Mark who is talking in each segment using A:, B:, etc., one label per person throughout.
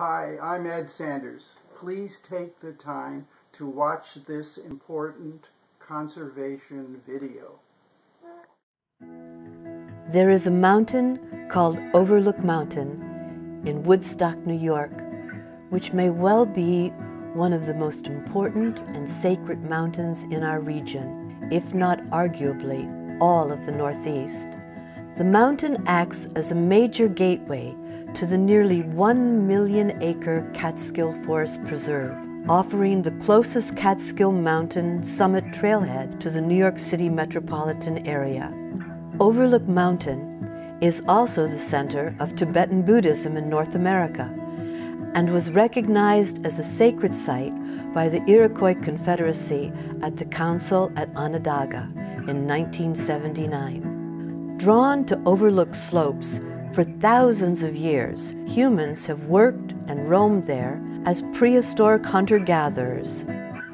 A: Hi, I'm Ed Sanders. Please take the time to watch this important conservation video.
B: There is a mountain called Overlook Mountain in Woodstock, New York, which may well be one of the most important and sacred mountains in our region, if not arguably all of the Northeast. The mountain acts as a major gateway to the nearly one million acre Catskill Forest Preserve, offering the closest Catskill Mountain summit trailhead to the New York City metropolitan area. Overlook Mountain is also the center of Tibetan Buddhism in North America and was recognized as a sacred site by the Iroquois Confederacy at the Council at Onondaga in 1979. Drawn to overlook slopes for thousands of years, humans have worked and roamed there as prehistoric hunter gatherers,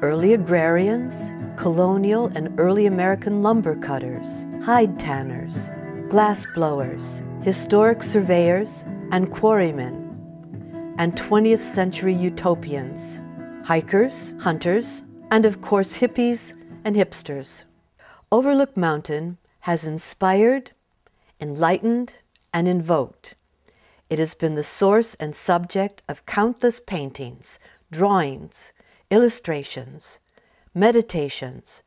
B: early agrarians, colonial and early American lumber cutters, hide tanners, glass blowers, historic surveyors, and quarrymen, and 20th century utopians, hikers, hunters, and of course hippies and hipsters. Overlook Mountain has inspired, enlightened, and invoked. It has been the source and subject of countless paintings, drawings, illustrations, meditations,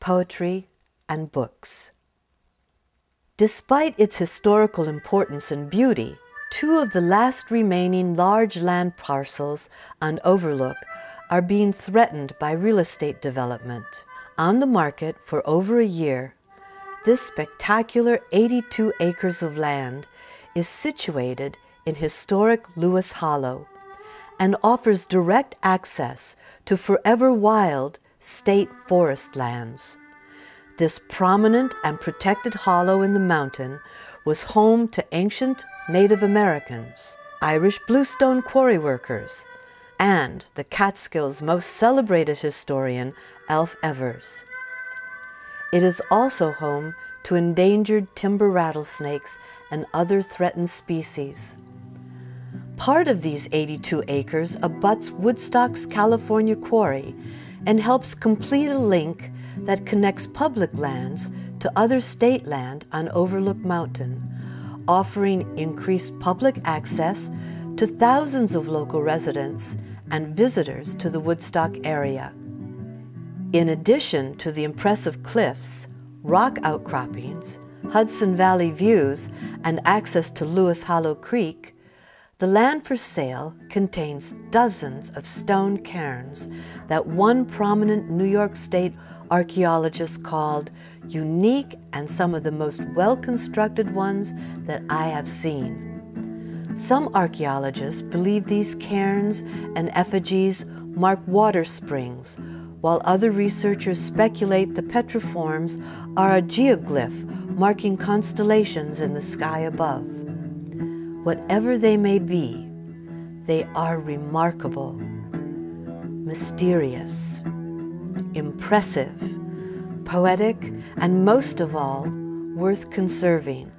B: poetry, and books. Despite its historical importance and beauty, two of the last remaining large land parcels on Overlook are being threatened by real estate development. On the market for over a year, this spectacular 82 acres of land is situated in historic Lewis Hollow and offers direct access to forever wild state forest lands. This prominent and protected hollow in the mountain was home to ancient Native Americans, Irish bluestone quarry workers, and the Catskills' most celebrated historian, Alf Evers. It is also home to endangered timber rattlesnakes and other threatened species. Part of these 82 acres abuts Woodstock's California quarry and helps complete a link that connects public lands to other state land on Overlook Mountain, offering increased public access to thousands of local residents and visitors to the Woodstock area. In addition to the impressive cliffs, rock outcroppings, Hudson Valley views, and access to Lewis Hollow Creek, the land for sale contains dozens of stone cairns that one prominent New York State archaeologist called unique and some of the most well constructed ones that I have seen. Some archaeologists believe these cairns and effigies mark water springs while other researchers speculate the petroforms are a geoglyph marking constellations in the sky above. Whatever they may be, they are remarkable, mysterious, impressive, poetic, and most of all, worth conserving,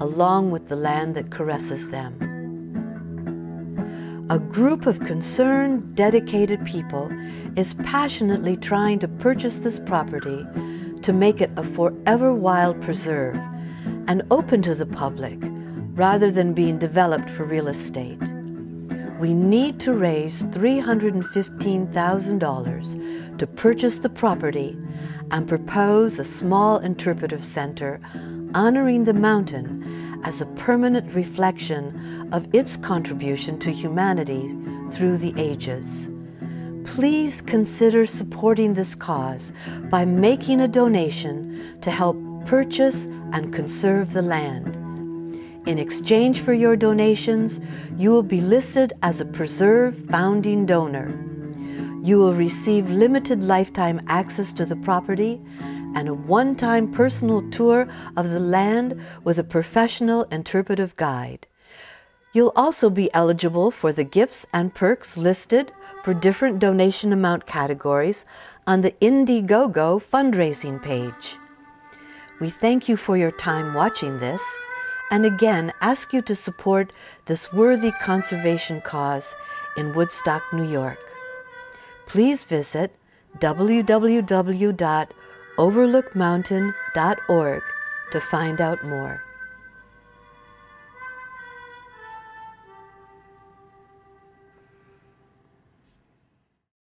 B: along with the land that caresses them. A group of concerned, dedicated people is passionately trying to purchase this property to make it a forever wild preserve and open to the public rather than being developed for real estate. We need to raise $315,000 to purchase the property and propose a small interpretive center honoring the mountain as a permanent reflection of its contribution to humanity through the ages. Please consider supporting this cause by making a donation to help purchase and conserve the land. In exchange for your donations, you will be listed as a Preserve founding donor. You will receive limited lifetime access to the property and a one time personal tour of the land with a professional interpretive guide. You'll also be eligible for the gifts and perks listed for different donation amount categories on the Indiegogo fundraising page. We thank you for your time watching this and again ask you to support this worthy conservation cause in Woodstock, New York. Please visit www.overlookmountain.org to find out more.